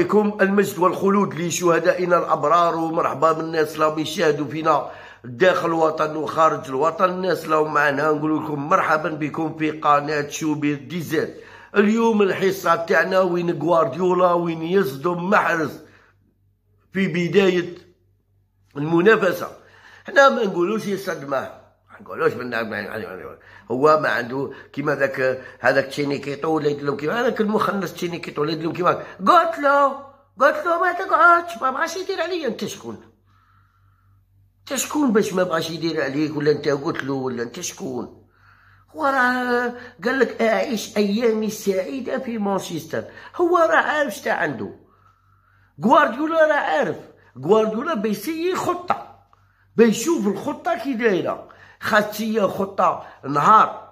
لكم المجد والخلود لشهدائنا الأبرار. ومرحبا بالناس اللي يشاهدوا فينا داخل الوطن وخارج الوطن. الناس اللي معنا نقول لكم مرحبا بكم في قناة شوبير ديزات اليوم الحصة تاعنا وين غوارديولا وين يصدم محرز في بداية المنافسة. حنا ما نقولوش يصدمه. نقولوش من هو ما عنده كيما ذاك هذاك تشينيكيتو ولا لهم كيما هذاك المخنث تشينيكيتو ولا لهم كيما قلت له قلت له ما تقعدش ما بغاش يدير عليا. انت شكون؟ انت شكون باش ما بغاش يدير عليك؟ ولا انت قلت له ولا انت شكون؟ هو راه قال لك أعيش أيامي سعيدة في مانشستر. هو راه عارف شتا عنده. غوارديولا راه عارف. غوارديولا بيسيي خطة. بيشوف الخطة كي دايرة. خاص هي خطه نهار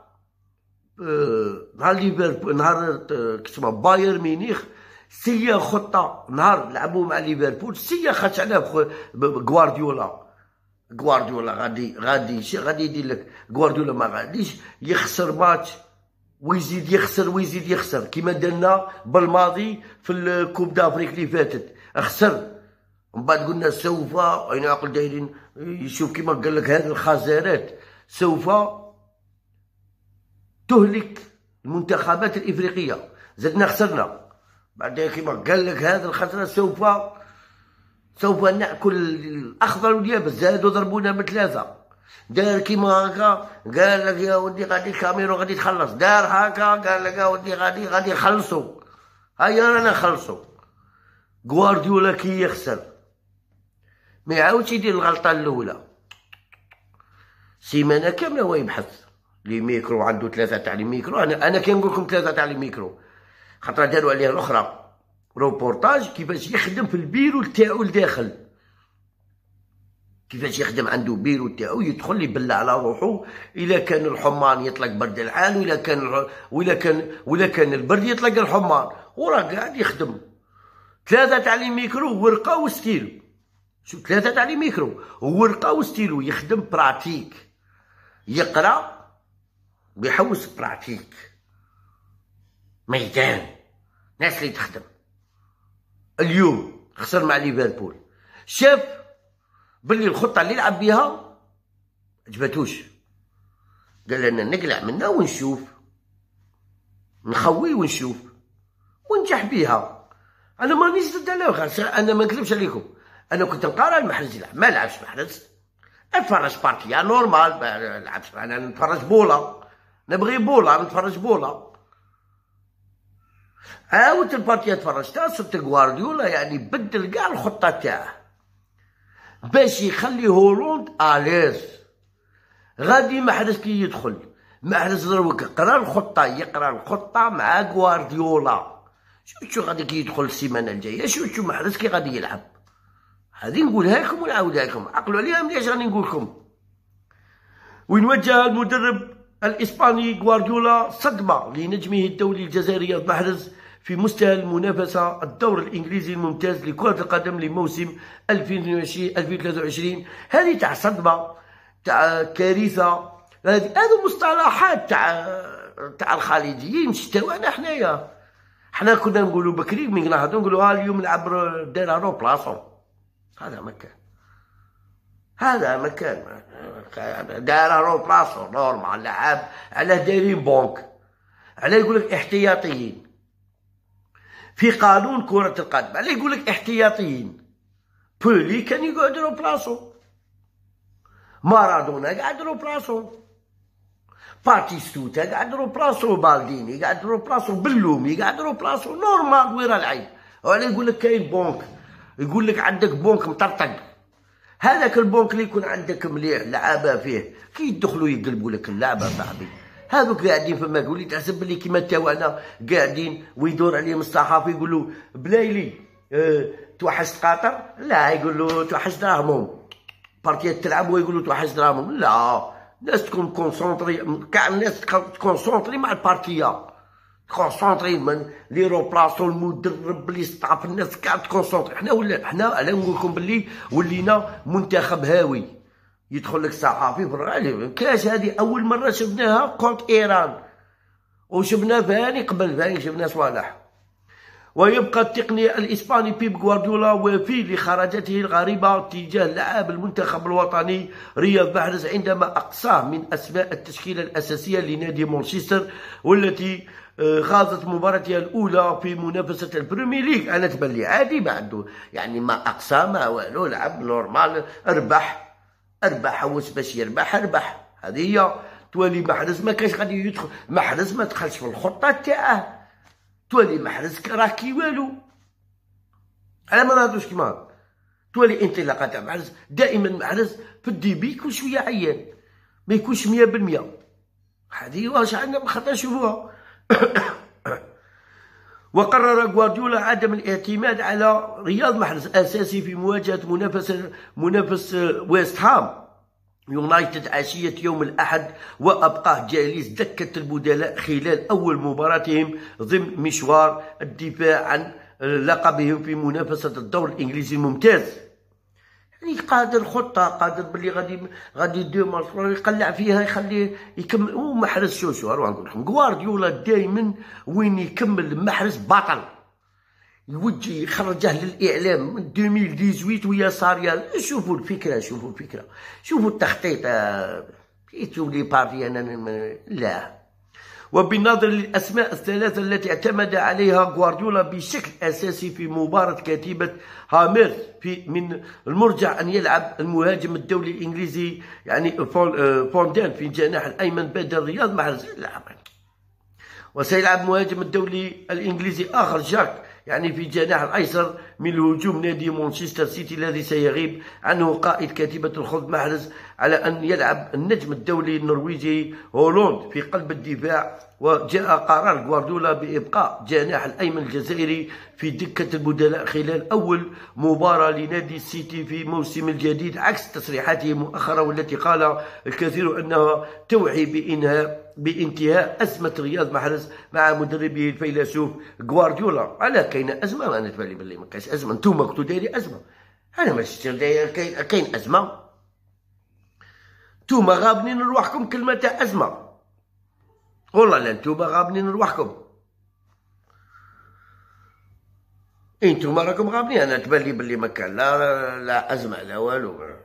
آه، نهار ليفربول نهار كتسمى باير مينيخ سي خطه نهار لعبوا مع ليفربول سي خاص على غوارديولا غوارديولا غادي غادي شي غادي يدير لك غوارديولا ما غاديش يخسر ماتش ويزيد يخسر ويزيد يخسر كيما درنا بالماضي في الكوب دافريك اللي فاتت خسر من بعد قلنا سوف أين عقل دايرين يشوف كيما قال لك هذه الخزارات سوف تهلك المنتخبات الإفريقية. زدنا خسرنا. بعدين كيما قال لك هذا الخسارة سوف سوف نأكل الأخضر واليابس. زادوا ضربونا بثلاثة. دار كيما هكا قال لك يا ودي غادي الكاميرون غادي تخلص دار هكا قال لك يا ودي غادي غادي يخلصوا. هيا رانا نخلصوا. غوارديولا كي يخسر. ما يعاودش يدير الغلطة الأولى. سيمانة كاملة هو يبحث. لي ميكرو عنده ثلاثة تاع لي ميكرو. أنا أنا كي نقول لكم ثلاثة تاع لي ميكرو. خاطر داروا عليه الأخرى. روبورتاج كيفاش يخدم في البيرو تاعو لداخل. كيفاش يخدم عنده بيرو تاعو يدخل يبلع على روحو. إلا كان الحمان يطلق برد الحال ولا كان ولا كان ولا كان البرد يطلق الحمان وراه قاعد يخدم. ثلاثة تاع لي ميكرو ورقة وستيلو شوف ثلاثة تاع les micros ورقة وستيلو يخدم pratique. يقرأ ويحوس pratique. ميدان ناس اللي تخدم. اليوم خسر مع ليفربول. شاف بلي الخطة اللي لعب بها عجبتوش. قال لنا نقلع منها ونشوف. نخوي ونشوف. ونجح بيها. أنا مانيش ضد أنا ما نكذبش عليكم. أنا كنت نقرا المحرز يلعب ما لعبش محرز. اتفرج بارتيا normal ما لعبش أنا نتفرج بولا. نبغي بولا نتفرج بولا. عاودت البارتيا تفرجتها صرت غوارديولا يعني بدل كاع الخطة تاعه. باش يخلي هولوند à l'aise غادي محرز كي يدخل. محرز دروك قرا الخطة يقرا الخطة مع غوارديولا. شو شو غادي كي يدخل السيمانة الجاية شو شو محرز كي غادي يلعب. هذه نقولها لكم ونعاودها لكم؟ عقلوا عليها مليح راني نقول لكم؟ وين وجه المدرب الإسباني غوارديولا صدمة لنجمه الدولي الجزائري محرز في مستوى المنافسة الدور الإنجليزي الممتاز لكرة القدم لموسم 2022 هذه تاع صدمة تاع كارثة. هذه مصطلحات تاع تاع الخليجيين مش تاعنا حنايا؟ حنا كنا نقولوا بكري من نهضروا نقولوا ها اليوم نلعب دايره remplaçant هذا مكان. هذا مكان. remplaçant normal لعاب على دايرين بونك. على يقول لك احتياطيين. في قانون كرة القدم على يقول لك احتياطيين. بيلي كان يقعد remplaçant مارادونا قاعد remplaçant باتيستوتا قاعد remplaçant مالديني قاعد remplaçant بلومي قاعد remplaçant normal وين العين. وعلى يقول لك كاين بونك. يقول لك عندك بونك مطرطق. هذاك البونك اللي يكون عندك مليح لعابة فيه كي يدخلوا يقلبوا لك اللعبة صاحبي هذوك قاعدين فما قولي تحسب بلي كيما تاعنا قاعدين ويدور عليهم الصحافي يقولوا بلايلي آه توحشت قطر لا يقول له توحشت دراهمهم بارتيات تلعب ويقولوا توحشت دراهمهم لا الناس تكون concentrée كاع الناس ت concentrer مع البارتية. concentrés من les remplaçants المدرب le staff الناس كاع ت concentrer حنا ولا حنا على نقول لكم باللي ولينا منتخب هاوي يدخل لك صحافي في كاش هذه اول مره شفناها contre ايران وشفنا فاني قبل فاني شفنا صوالح ويبقى التقني الإسباني بيب غوارديولا وفي لخرجته الغريبة تجاه لعاب المنتخب الوطني رياض محرز عندما أقصاه من أسماء التشكيلة الأساسية لنادي مانشستر والتي آه، خاضت مباراتها الأولى في منافسة البريمير ليج أنا تبان عادي ما عنده يعني ما أقصى ما والو لعب normal ربح ربح واش باش يربح ربح هذه هي تولي محرز ما كانش غادي يدخل محرز ما دخلش في الخطة تاعه. تولي محرز راه كي والو. على ما نهضروش كيما تولي انطلاقة تاع محرز دائما محرز في الديبي يكون شوية عيان ما يكونش مية بالمية. هذه واش عندنا خاطر نشوفوها وقرر غوارديولا عدم الاعتماد على رياض محرز أساسي في مواجهة منافس منافس ويست هام. يونايتد عشية يوم الأحد وأبقاه جالس دكة البدلاء خلال أول مباراتهم ضمن مشوار الدفاع عن لقبهم في منافسة الدور الإنجليزي الممتاز. يعني قادر خطة قادر بلي غادي غادي ماتش يقلع فيها يخليه يكمل. ومحرز شو شو نقول لكم غوارديولا دائما وين يكمل محرز بطل يوجه يخرجه للإعلام من 2018 ويا صاريه شوفوا الفكرة شوفوا الفكرة. شوفوا التخطيط تشوف les parties أنا لا. وبالنظر للأسماء الثلاثة التي اعتمد عليها غوارديولا بشكل أساسي في مباراة كتيبة هامير في من المرجح أن يلعب المهاجم الدولي الإنجليزي يعني فودن في الجناح الأيمن بدل رياض محرز لا وسيلعب مهاجم الدولي الإنجليزي آخر جاك يعني في الجناح الأيسر من الهجوم نادي مانشستر سيتي الذي سيغيب عنه قائد كتيبة الخضر محرز على أن يلعب النجم الدولي النرويجي هولوند في قلب الدفاع وجاء قرار غوارديولا بإبقاء جناح الأيمن الجزائري في دكة البدلاء خلال أول مباراة لنادي السيتي في موسم الجديد عكس تصريحاته مؤخرا والتي قال الكثير أنها توحي بإنهاء بانتهاء أزمة رياض محرز مع مدربه الفيلسوف غوارديولا. على كاين أزمة؟ أنا تبالي باللي ما كاينش أزمة. نتوما كنتو دايرين أزمة. أنا ما كاين كاين أزمة. نتوما غابنين رواحكم كلمة تاع أزمة. والله لا نتوما غابنين رواحكم انتوما راكم غابنين أنا تبان لي بلي ما كان. لا لا أزمة لا والو.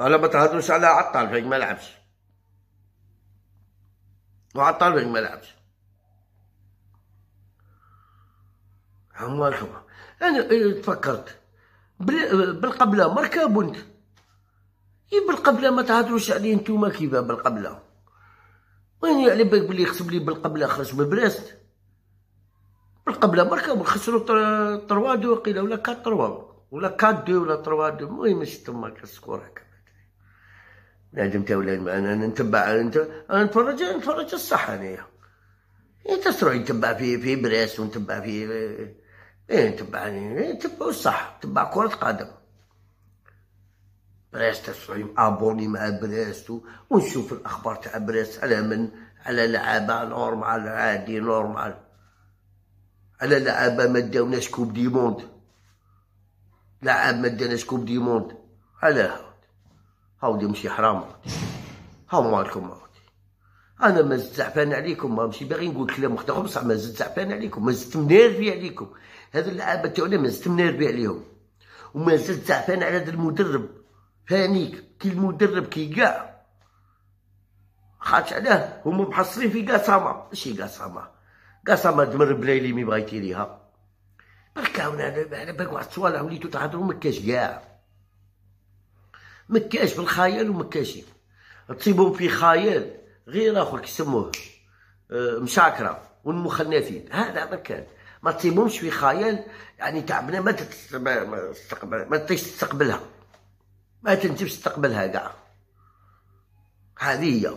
أنا ما تهضروش على عطال فيك ما لعبش. وعطال فيك ما لعبش عمالكم أنا تفكرت. بالقبلة مركب بنت بالقبلة ما تهضروش عليه نتوما كيفاه بالقبلة؟ وين على بالك بلي يخصب لي بالقبلة خرج من بريست بالقبلة مركب خسروا تروا دو قيله ولا كات تروا ولا كات دو ولا تروا دو المهم تما كسكور هكا. تا ولا أنا نتبع أنا نتفرج نتفرج الصح انايا انت تروح نتبع في في بريست ونتبع في إيه نتبع نتبع الصح نتبع كرة قدم بريست تروح abonné مع بريست ونشوف الأخبار تاع بريست على من؟ على لعابة normal عادي normal. على لعابة ما داوناش coupe du monde. لعاب ما داناش coupe du monde. علاه. هاودي ماشي حرام هاو مالكم أنا ما زدت زعفان عليكم ما ماشي باغي نقول كلام مختلف بصح ما زدت زعفان عليكم ما زدت عليكم. هذو اللعابه تاعنا ما زدت م énervé عليهم. وما زدت زعفان على هذا المدرب. فانيك كي المدرب كي كاع خاطش علاه هما محصلين في قاسامة. ماشي قاسامة. قاسامة تمر بليلي mais بغيتي ليها. بركا على بالك واحد الصوالح وليتو تهضروا مكاش كاع مكاش في الخيال ومكاشين تصيبهم في خيال غير آخر كيسموه آه، مشاكرة والمخنثين هذا ما كان. ما تصيبهمش في خيال يعني تعبنا ما تستقبل ما تستقبلها. ما تنجمش تستقبلها كاع. هذه هي.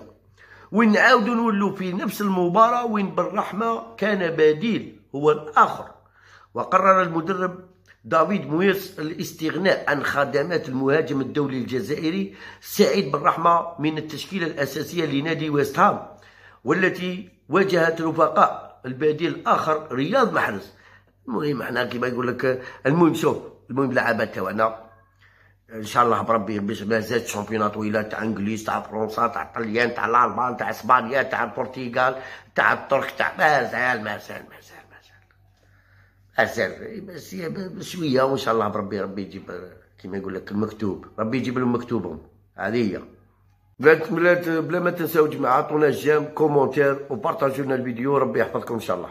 وين نعاودو نولو في نفس المباراة وين بالرحمة كان بديل هو الآخر. وقرر المدرب دافيد مويس الاستغناء عن خدمات المهاجم الدولي الجزائري سعيد بالرحمة من التشكيلة الأساسية لنادي ويست هام والتي واجهت رفقاء البديل الآخر رياض محرز. المهم إحنا كيما يقول لك المهم شوف المهم لعبات تاعنا إن شاء الله بربي باش ما زاد شامبيونات طويلة تاع إنجليز تاع فرنسا تاع طليان تاع الألمان تاع إسبانيا تاع البرتغال تاع الترك تاع مازال مازال مازال ارسل بس شوية وإن شاء الله بربي ربي يجيب كيما يقول لك المكتوب. ربي يجيب لهم مكتوبهم. هذه هي. بلا بلا ما تنساو جماعة عطونا j'aime commentaire وبارطاجيو لنا الفيديو. ربي يحفظكم إن شاء الله.